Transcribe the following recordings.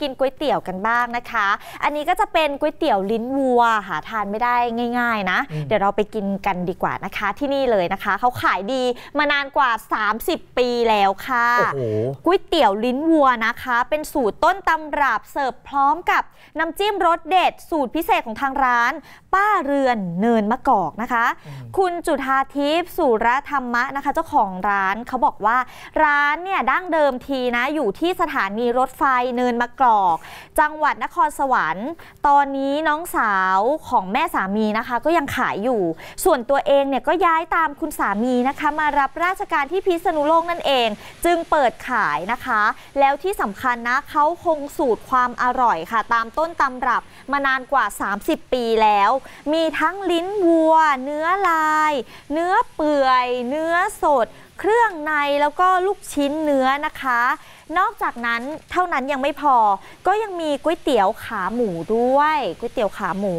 กินก๋วยเตี๋ยวกันบ้างนะคะ อันนี้ก็จะเป็นก๋วยเตี๋ยวลิ้นวัวหาทานไม่ได้ง่าย ๆ นะอืมเดี๋ยวเราไปกินกันดีกว่านะคะ ที่นี่เลยนะคะ เขาขายดีมานานกว่า 30 ปีแล้วค่ะโอ้โหก๋วยเตี๋ยวลิ้นวัวนะคะ เป็นสูตรต้นตำรับเสิร์ฟพร้อมกับน้ำจิ้มรสเด็ด สูตรพิเศษของทางร้าน ป้าเรือนเนินมะกอกนะคะ คุณจุธาทิพย์สุรธรรมะนะคะ เจ้าของร้านเขาบอกว่า ร้านเนี่ยดั้งเดิมทีนะอยู่ที่สถานีรถไฟเนินมะกอก จังหวัดนครสวรรค์ ตอนนี้น้องสาวของแม่สามีนะคะ ก็ยังขายอยู่ ส่วนตัวเองเนี่ยก็ย้ายตามคุณสามีนะคะ มารับราชการที่พิษณุโลกนั่นเอง จึงเปิดขายนะคะ แล้วที่สำคัญนะเขาคงสูตรความอร่อยค่ะ ตามต้นตำรับมานานกว่า 30 ปีแล้ว มีทั้งลิ้นวัว เนื้อลาย เนื้อเปื่อย เนื้อสด เครื่องในแล้วก็ลูกชิ้นเนื้อนะคะ นอกจากนั้นเท่านั้นยังไม่พอ ก็ยังมีก๋วยเตี๋ยวขาหมูด้วยก๋วยเตี๋ยวขาหมู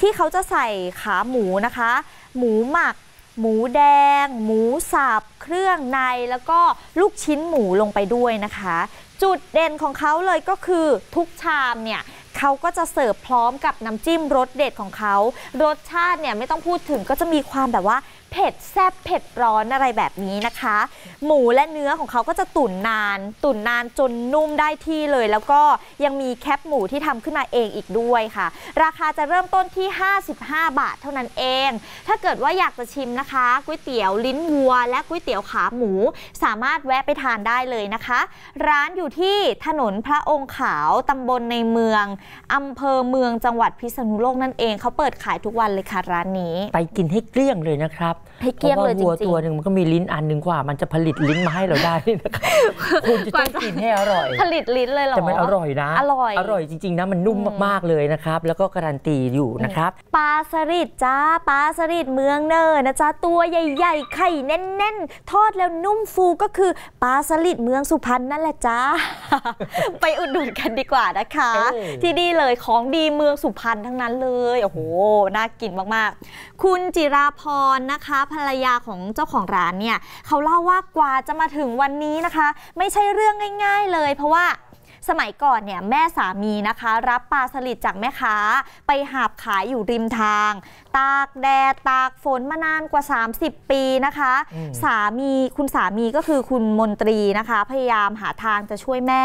ที่เขาจะใส่ขาหมูนะคะ หมูหมัก หมูแดง หมูสับเครื่องในแล้วก็ลูกชิ้นหมูลงไปด้วยนะคะ จุดเด่นของเขาเลยก็คือทุกชามเนี่ย เขาก็จะเสิร์ฟพร้อมกับน้ำจิ้มรสเด็ดของเขา รสชาติเนี่ยไม่ต้องพูดถึงก็จะมีความแบบว่าเผ็ดแซ่บเผ็ดร้อนอะไรแบบนี้นะคะ หมูและเนื้อของเขาก็จะตุ๋นนาน ตุ๋นนานจนนุ่มได้ที่เลย แล้วก็ยังมีแคปหมูที่ทำขึ้นมาเองอีกด้วยค่ะ ราคาจะเริ่มต้นที่ 55 บาทเท่านั้นเอง ถ้าเกิดว่าอยากจะชิมนะคะก๋วยเตี๋ยวลิ้นวัว และก๋วยเตี๋ยวขาหมู สามารถแวะไปทานได้เลยนะคะ ร้านอยู่ที่ถนนพระองค์ขาวตำบลในเมืองอำเภอเมืองจังหวัดพิษณุโลกนั่นเองเขาเปิดขายทุกวันเลยค่ะร้านนี้ ไปกินให้เกลี้ยงเลยนะครับให้เกลี้ยงเลยพราะว่าวัวจริงๆตัวหนึ่งมันก็มีลิ้นอันหนึ่งกว่า มันจะผลิตลิ้นมาให้เราได้นะครับคุณจะต้องกินให้อร่อย ผลิตลิ้นเลยเหรอแต่มันอร่อยนะ อร่อยอร่อยจริงๆนะมันนุ่มอืมมากๆเลยนะครับ แล้วก็การันตีอยู่นะครับปลาสลิดจ้าปลาสลิดเมืองเนินนะจ๊ะตัวใหญ่ ๆ ไข่แน่นๆ ทอดแล้วนุ่มฟูก็คือปลาสลิดเมืองสุพรรณนั่นแหละจ้าไปอุดหนุนกันดีกว่านะคะเออที่นี่เลยของดีเมืองสุพรรณทั้งนั้นเลย โอ้โห น่ากินมากๆ คุณจิราพรนะคะ ภรรยาของเจ้าของร้านเนี่ยเขาเล่าว่ากว่าจะมาถึงวันนี้นะคะ ไม่ใช่เรื่องง่าย ๆเลย เพราะว่าสมัยก่อนเนี่ยแม่สามีนะคะ รับปลาสลิดจากแม่ค้า ไปหาบขายอยู่ริมทาง ตากแดดตากฝนมานานกว่า 30 ปีนะคะอืมสามีคุณสามีก็คือคุณมนตรีนะคะ พยายามหาทางจะช่วยแม่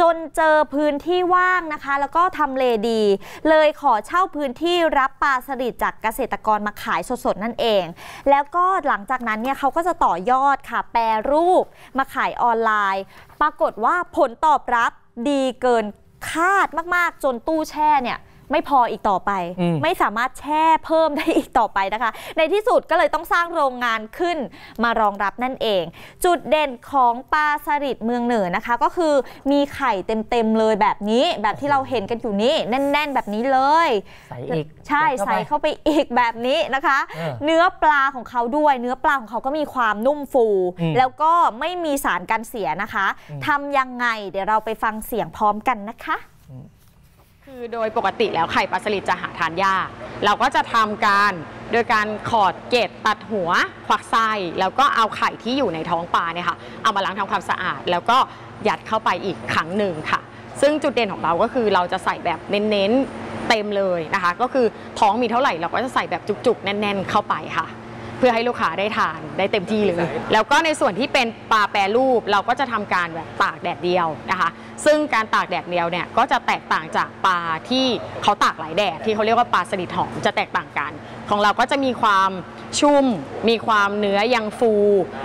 จนเจอพื้นที่ว่างนะคะ แล้วก็ทำเลดี เลยขอเช่าพื้นที่รับปลาสลิดจากเกษตรกรมาขายสดๆนั่นเอง แล้วก็หลังจากนั้นเนี่ยเขาก็จะต่อยอดค่ะ แปรรูปมาขายออนไลน์ ปรากฏว่าผลตอบรับดีเกินคาดมากๆ จนตู้แช่เนี่ย ไม่พออีกต่อไปอืมไม่สามารถแช่เพิ่มได้อีกต่อไปนะคะ ในที่สุดก็เลยต้องสร้างโรงงานขึ้นมารองรับนั่นเอง จุดเด่นของปลาสลิดเมืองเหนือนะคะ ก็คือมีไข่เต็มๆเลยแบบนี้ แบบที่เราเห็นกันอยู่นี้แน่น ๆ แบบนี้เลยใส่อีกใช่เข้าไปใส่เข้าไปอีกแบบนี้นะคะเออเนื้อปลาของเขาด้วย เนื้อปลาของเขาก็มีความนุ่มฟูอืมแล้วก็ไม่มีสารกันเสียนะคะอืมทำยังไงเดี๋ยวเราไปฟังเสียงพร้อมกันนะคะ คือโดยปกติแล้วไข่ปลาสลิดจะหาทานยาก เราก็จะทำการโดยการขอดเกล็ดตัดหัว ควักไส้แล้วก็เอาไข่ที่อยู่ในท้องปลาเนี่ยค่ะเอามาล้างทำความสะอาด แล้วก็ยัดเข้าไปอีกครั้งหนึ่งค่ะ ซึ่งจุดเด่นของเราก็คือเราจะใส่แบบเน้นๆเต็มเลยนะคะ ก็คือท้องมีเท่าไหร่เราก็จะใส่แบบจุกๆ แน่น ๆ เข้าไปค่ะ เพื่อให้ลูกค้าได้ทานได้เต็มที่เลย แล้วก็ในส่วนที่เป็นปลาแปรรูปเราก็จะทำการแบบตากแดดเดียวนะคะ ซึ่งการตากแดดเดียวเนี่ยก็จะแตกต่างจากปลาที่เขาตากหลายแดดที่เขาเรียกว่าปลาสลิดหอมจะแตกต่างกัน ของเราก็จะมีความชุ่ม มีความเนื้อยังฟู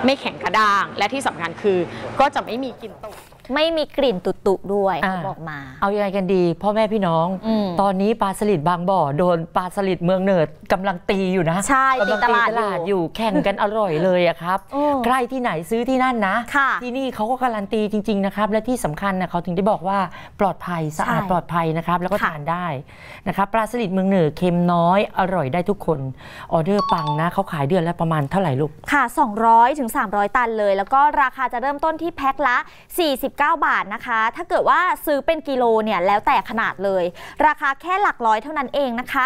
ไม่แข็งกระด้าง และที่สำคัญคือก็จะไม่มีกลิ่นตุก ไม่มีกลิ่นตุๆด้วยอ่าเขาบอกมา เอายังไงกันดี พ่อแม่พี่น้องอืมตอนนี้ปลาสลิดบางบ่อโดนปลาสลิดเมืองเนิร์ดกำลังตีอยู่นะใช่กำลังตีตลาดตลาดอยู่อยู่แข่งกันอร่อยเลยอะครับโอ้ใกล้ที่ไหนซื้อที่นั่นนะค่ะที่นี่เขาก็การันตีจริง ๆนะครับ และที่สำคัญนะเขาถึงได้บอกว่าปลอดภัยสะอาดใช่ปลอดภัยนะครับ แล้วก็ค่ะทานได้นะครับปลาสลิดเมืองเหนือเค็มน้อยอร่อยได้ทุกคนออเดอร์ปังนะเขาขายเดือนละประมาณเท่าไหร่ลูกค่ะ 200ถึง300 ตันเลย แล้วก็ราคาจะเริ่มต้นที่แพ็คละ 40บาทนะคะ ถ้าเกิดว่าซื้อเป็นกิโลเนี่ยแล้วแต่ขนาดเลย ราคาแค่หลักร้อยเท่านั้นเองนะคะ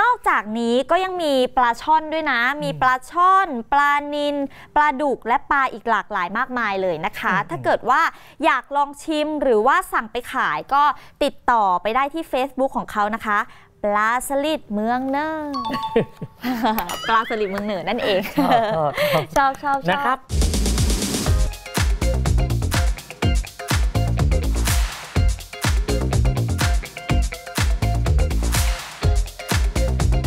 นอกจากนี้ก็ยังมีปลาช่อนด้วยนะ มีปลาช่อน ปลานิลปลาดุกและปลาอีกหลากหลายมากมายเลยนะคะ ถ้าเกิดว่าอยากลองชิมหรือว่าสั่งไปขายก็ติดต่อไปได้ที่ Facebook ของเขานะคะปลาสลิดเมืองเนอร์ปลาสลิดเมืองเหนือนั่นเอง ชอบชอบชอบชอบชอบนะครับ